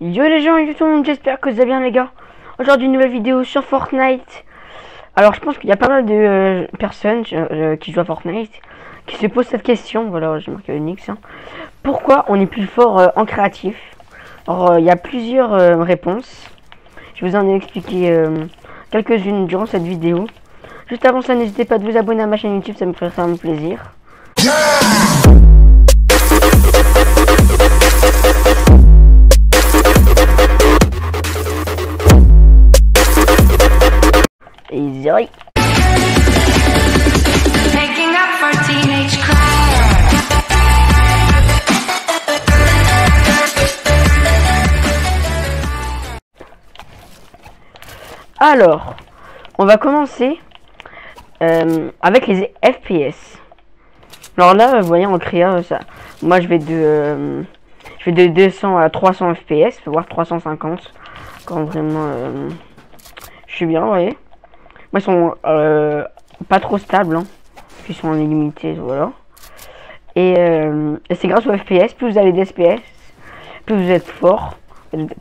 Yo les gens, yo j'espère que vous allez bien les gars. Aujourd'hui une nouvelle vidéo sur Fortnite. Alors je pense qu'il y a pas mal de euh, personnes euh, qui jouent à Fortnite qui se posent cette question. Voilà, j'ai marqué Unix. Hein. Pourquoi on est plus fort euh, en créatif? Alors il y a plusieurs réponses. Je vous en ai expliqué quelques-unes durant cette vidéo. Juste avant ça, n'hésitez pas à vous abonner à ma chaîne YouTube, ça me ferait vraiment plaisir. Alors, on va commencer euh, avec les FPS. Alors là, vous voyez en créa, ça, moi je vais de, euh, je vais de 200 à 300 FPS, voire 350 quand vraiment euh, je suis bien, vous voyez. Moi, ils sont pas trop stables, hein, ils sont en illimité, voilà. Et, c'est grâce aux FPS, plus vous avez d'FPS, plus vous êtes fort,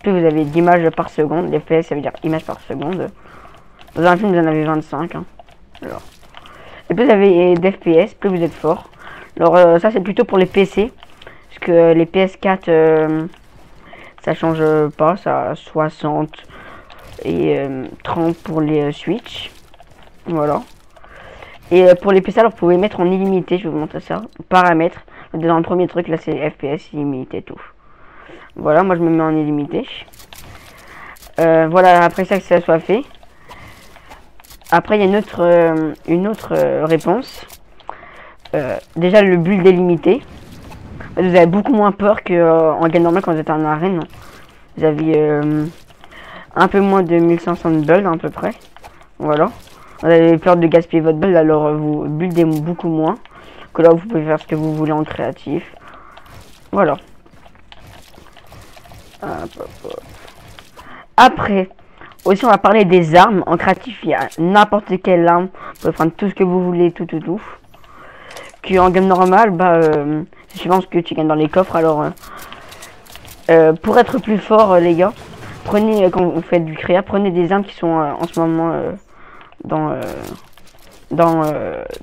plus vous avez d'images par seconde. Les FPS, ça veut dire images par seconde. Dans un film, vous en avez 25. Hein. Alors. Et plus vous avez d'FPS, plus vous êtes fort. Alors, euh, ça, c'est plutôt pour les PC. Parce que les PS4, euh, ça change pas. Ça 60 et 30 euh, pour les Switch. Voilà. Et pour les alors, vous pouvez mettre en illimité. Je vous montrer ça. Paramètres. Dans le premier truc, là, c'est FPS illimité, tout. Voilà, moi je me mets en illimité. Euh, voilà, après ça que ça soit fait. Après, il y a une autre, euh, euh, réponse. déjà, le build est limité. Vous avez beaucoup moins peur qu'en game normal quand vous êtes en arène. Vous avez un peu moins de 1500 bulles à peu près. Voilà. Vous avez peur de gaspiller votre bulle, alors vous buildez beaucoup moins. Que là, vous pouvez faire ce que vous voulez en créatif. Voilà. Après, aussi on va parler des armes. En créatif, il y a n'importe quelle arme. Vous pouvez prendre tout ce que vous voulez, tout, tout, tout. Qui en game normal, bah, euh, c'est suivant ce que tu gagnes dans les coffres. Alors, euh, euh, pour être plus fort, les gars, prenez, quand vous faites du créa, prenez des armes qui sont en ce moment dans, dans,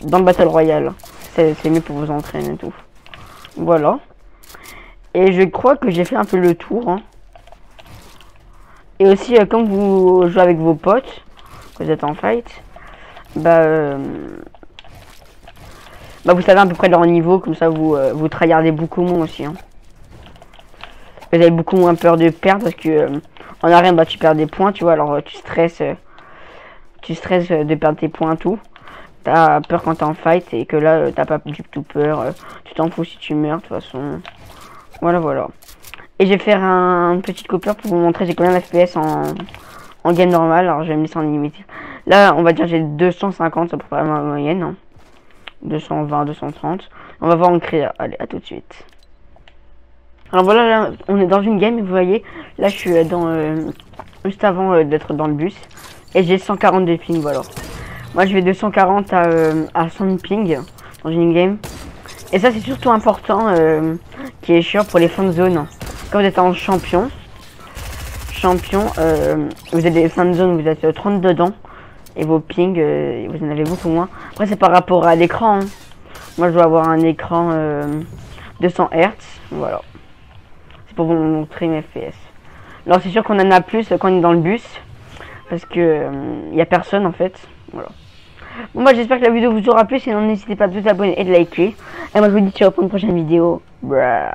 dans le Battle Royale. C'est mieux pour vous entraîner et tout. Voilà. Et je crois que j'ai fait un peu le tour. Hein. Et aussi, euh, quand vous jouez avec vos potes, vous êtes en fight, bah, euh, bah vous savez à peu près leur niveau, comme ça vous, euh, vous tryhardez beaucoup moins aussi. Hein. Vous avez beaucoup moins peur de perdre parce que en arène, bah tu perds des points, tu vois, alors tu stresses, tu stresses de perdre tes points, tout. T'as peur quand t'es en fight et que là, t'as pas du tout peur, tu t'en fous si tu meurs, de toute façon. Voilà, voilà. Et je vais faire un, petit coupure pour vous montrer j'ai combien d'FPS en, en game normal. Alors, je vais me laisser en illimité. Là, on va dire j'ai 250, c'est pour ma moyenne. 220, hein. 230. On va voir en créer. Allez, à tout de suite. Alors voilà, là, on est dans une game, vous voyez. Là, je suis dans... Euh, juste avant euh, d'être dans le bus. Et j'ai 140 de ping, voilà. Moi, je vais de 140 à, euh, à 100 ping dans une game. Et ça, c'est surtout important qui est chiant pour les fins de zone. Quand vous êtes en champion, champion, euh, vous avez des fins de zone, vous êtes 30 dedans. Et vos pings, euh, vous en avez beaucoup moins. Après, c'est par rapport à l'écran. Hein. Moi, je dois avoir un écran 200 Hz. Voilà. C'est pour vous montrer mes FPS. Alors, c'est sûr qu'on en a plus quand on est dans le bus. Parce que il n'y a personne, en fait. Voilà. Bon, moi, j'espère que la vidéo vous aura plu. Sinon, n'hésitez pas à vous abonner et de liker. Et moi, je vous dis ciao pour une prochaine vidéo. Bruh.